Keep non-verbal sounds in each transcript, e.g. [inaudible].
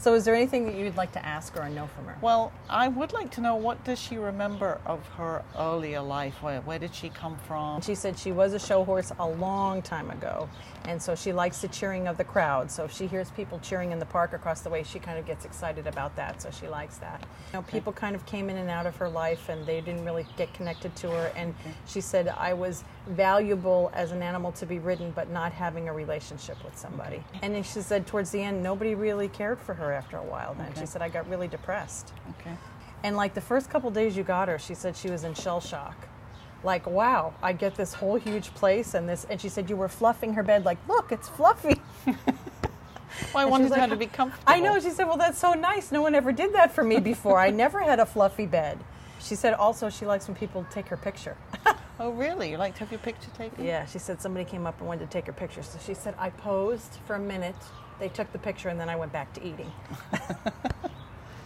So, is there anything that you'd like to ask or know from her? Well, I would like to know what does she remember of her earlier life? Where, where did she come from? She said she was a show horse a long time ago, and so she likes the cheering of the crowd. So if she hears people cheering in the park across the way, she kind of gets excited about that. So she likes that. You know, people kind of came in and out of her life, and they didn't really get connected to her. And she said, "I was valuable as an animal to be ridden, but not having a relationship with somebody." And then she said, towards the end, nobody really cared for her after a while. Then Okay. she said, "I got really depressed." Okay. And like the first couple days you got her, she said she was in shell shock. Like, wow, I get this whole huge place and this and she said you were fluffing her bed like, look, it's fluffy. [laughs] [laughs] Well, I And wanted like, her to be comfortable. I know, she said, Well that's so nice. No one ever did that for me before. I never had a fluffy bed. She said also she likes when people take her picture. [laughs] Oh, really? You like to have your picture taken? yeah, she said somebody came up and wanted to take her picture. So she said, I posed for a minute, they took the picture and then I went back to eating. [laughs]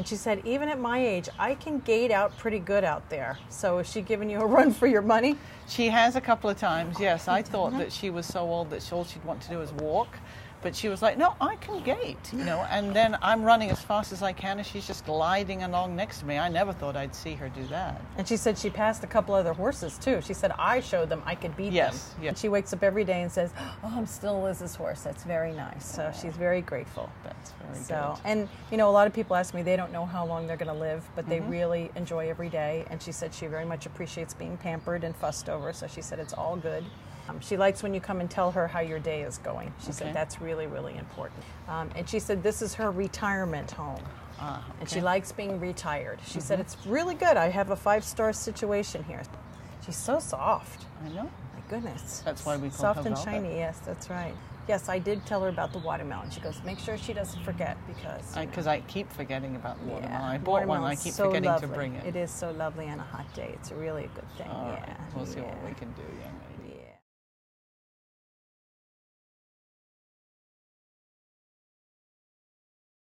And she said, even at my age, I can gait out pretty good out there. So is she giving you a [laughs] run for your money? She has a couple of times, yes. I [laughs] thought that she was so old that all she'd want to do is walk. But she was like, no, I can gait, you know. And then I'm running as fast as I can, and she's just gliding along next to me. I never thought I'd see her do that. And she said she passed a couple other horses too. She said I showed them I could beat Yes, them. yes. And she wakes up every day and says, "Oh, I'm still Liz's horse." That's very nice. So she's very grateful. That's very So, good. and you know, a lot of people ask me they don't know how long they're going to live, but Mm-hmm. they really enjoy every day. And she said she very much appreciates being pampered and fussed over. So she said it's all good. Um, she likes when you come and tell her how your day is going. She Okay. said that's really, really important. Um, and she said this is her retirement home. Ah, And she likes being retired. She said it's really good. I have a five star situation here. She's so soft. I know. My goodness. That's why we call soft her and Velvet. shiny. Yes, that's right. Yes, I did tell her about the watermelon. She goes, make sure she doesn't forget because. Because I, keep forgetting about the watermelon. yeah, I bought one, I keep so forgetting lovely. to bring it. It is so lovely on a hot day. It's a really a good thing. All yeah. right. We'll see what we can do, young lady. Yeah.